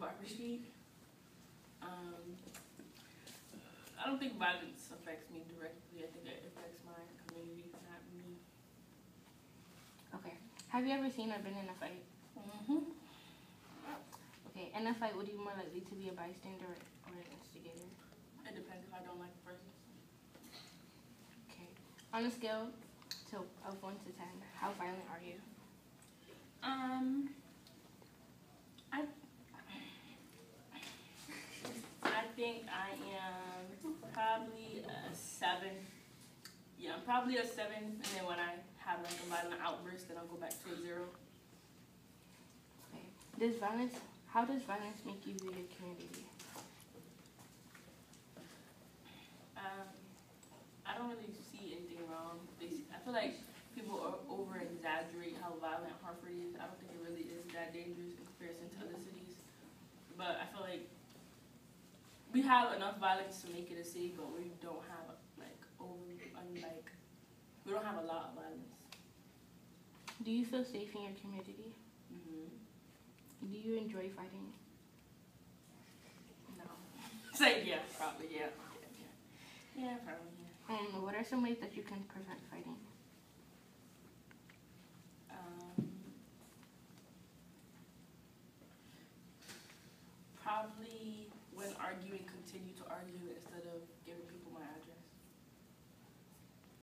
Barker Street. Um, I don't think violence affects me directly. I think it affects my community, not me. Okay. Have you ever seen or been in a fight? Mm-hmm. Okay. In a fight, would you more likely to be a bystander or an instigator? It depends if I don't like the person. Okay. On a scale to of one to ten, how violent are you? Um, I, I think I am probably a seven. Yeah, I'm probably a seven, and then when I have like a violent outburst, then I'll go back to a zero. Okay. Does violence? How does violence make you view your community? Um, I don't really see anything wrong. I feel like people are over exaggerate how violent Hartford is. I don't think it really is that dangerous in comparison to other cities. But I we have enough violence to make it a city, but we don't have like over unlike we don't have a lot of violence. Do you feel safe in your community? Mm-hmm. Do you enjoy fighting? No. Like yeah, probably yeah, yeah, yeah, yeah probably yeah. Um, what are some ways that you can prevent fighting? argue and continue to argue this.